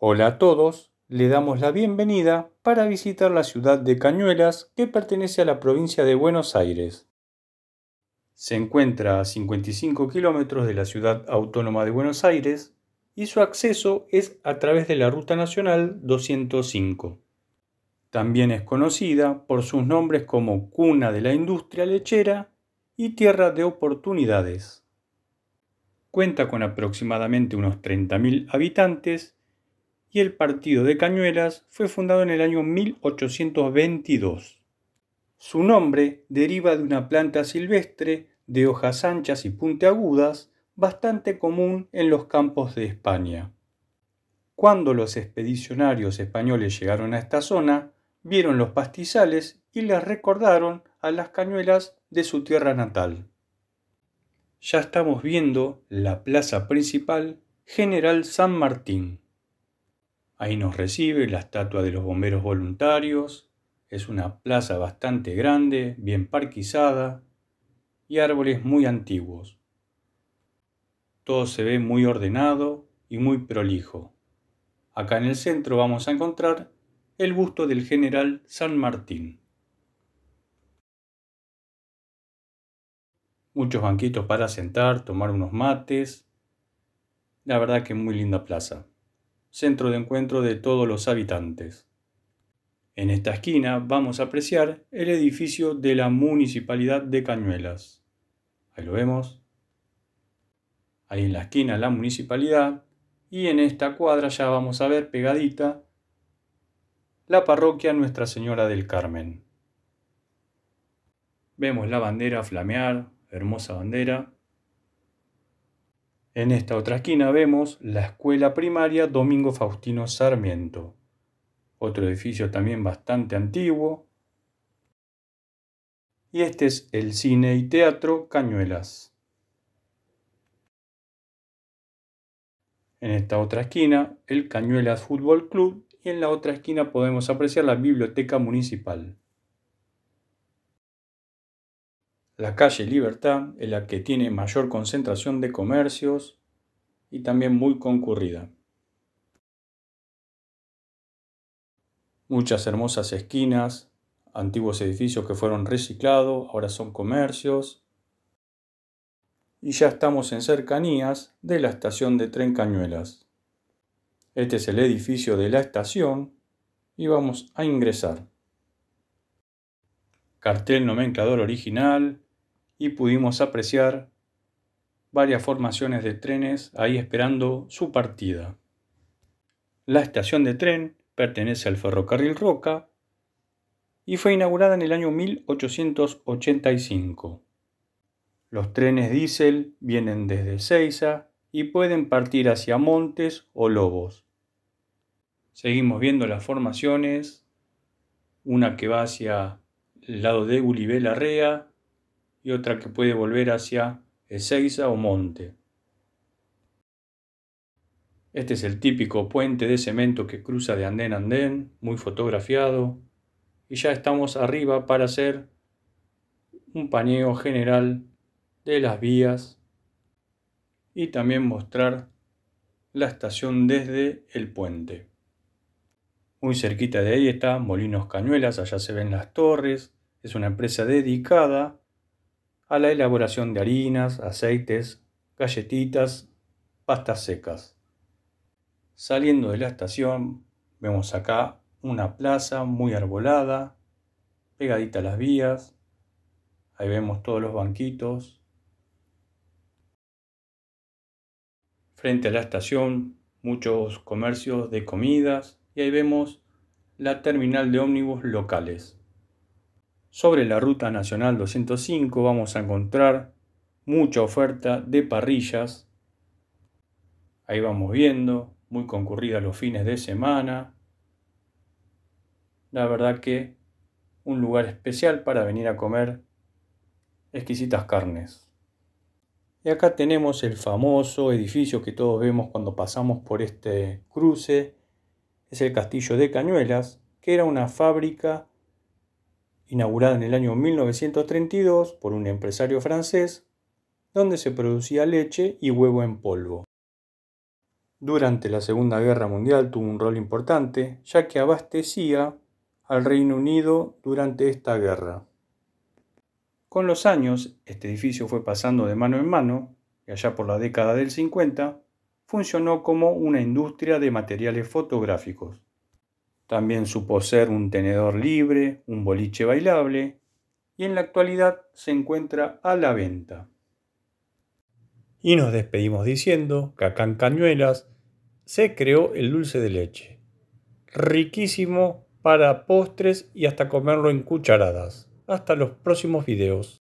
Hola a todos, le damos la bienvenida para visitar la ciudad de Cañuelas que pertenece a la provincia de Buenos Aires. Se encuentra a 55 kilómetros de la ciudad autónoma de Buenos Aires y su acceso es a través de la Ruta Nacional 205. También es conocida por sus nombres como Cuna de la Industria Lechera y Tierra de Oportunidades. Cuenta con aproximadamente unos 30.000 habitantes y el partido de Cañuelas fue fundado en el año 1822. Su nombre deriva de una planta silvestre de hojas anchas y puntiagudas bastante común en los campos de España. Cuando los expedicionarios españoles llegaron a esta zona, vieron los pastizales y les recordaron a las cañuelas de su tierra natal. Ya estamos viendo la plaza principal General San Martín. Ahí nos recibe la estatua de los bomberos voluntarios. Es una plaza bastante grande, bien parquizada y árboles muy antiguos. Todo se ve muy ordenado y muy prolijo. Acá en el centro vamos a encontrar el busto del general San Martín. Muchos banquitos para sentar, tomar unos mates. La verdad que muy linda plaza centro de encuentro de todos los habitantes. En esta esquina vamos a apreciar el edificio de la Municipalidad de Cañuelas. Ahí lo vemos. Ahí en la esquina la municipalidad y en esta cuadra ya vamos a ver pegadita la parroquia Nuestra Señora del Carmen. Vemos la bandera flamear, hermosa bandera. En esta otra esquina vemos la escuela primaria Domingo Faustino Sarmiento, otro edificio también bastante antiguo. Y este es el cine y teatro Cañuelas. En esta otra esquina, el Cañuelas Fútbol Club y en la otra esquina podemos apreciar la biblioteca municipal. La calle Libertad es la que tiene mayor concentración de comercios y también muy concurrida. Muchas hermosas esquinas, antiguos edificios que fueron reciclados, ahora son comercios. Y ya estamos en cercanías de la estación de tren Cañuelas. Este es el edificio de la estación y vamos a ingresar. Cartel nomenclador original, y pudimos apreciar varias formaciones de trenes ahí esperando su partida. La estación de tren pertenece al ferrocarril Roca y fue inaugurada en el año 1885. Los trenes diésel vienen desde Ceiza y pueden partir hacia Montes o Lobos. Seguimos viendo las formaciones, una que va hacia el lado de Ulibe Larrea y otra que puede volver hacia Ezeiza o Monte. Este es el típico puente de cemento que cruza de andén a andén, muy fotografiado, y ya estamos arriba para hacer un paneo general de las vías y también mostrar la estación desde el puente. Muy cerquita de ahí está Molinos Cañuelas, allá se ven las torres, es una empresa dedicada a la elaboración de harinas, aceites, galletitas, pastas secas. Saliendo de la estación, vemos acá una plaza muy arbolada, pegadita a las vías. Ahí vemos todos los banquitos. Frente a la estación, muchos comercios de comidas y ahí vemos la terminal de ómnibus locales. Sobre la Ruta Nacional 205 vamos a encontrar mucha oferta de parrillas. Ahí vamos viendo, muy concurrida los fines de semana. La verdad que un lugar especial para venir a comer exquisitas carnes. Y acá tenemos el famoso edificio que todos vemos cuando pasamos por este cruce. Es el Castillo de Cañuelas, que era una fábrica inaugurada en el año 1932 por un empresario francés, donde se producía leche y huevo en polvo. Durante la Segunda Guerra Mundial tuvo un rol importante, ya que abastecía al Reino Unido durante esta guerra. Con los años, este edificio fue pasando de mano en mano y allá por la década del 50 funcionó como una industria de materiales fotográficos. También supo ser un tenedor libre, un boliche bailable y en la actualidad se encuentra a la venta. Y nos despedimos diciendo que acá en Cañuelas se creó el dulce de leche. Riquísimo para postres y hasta comerlo en cucharadas. Hasta los próximos videos.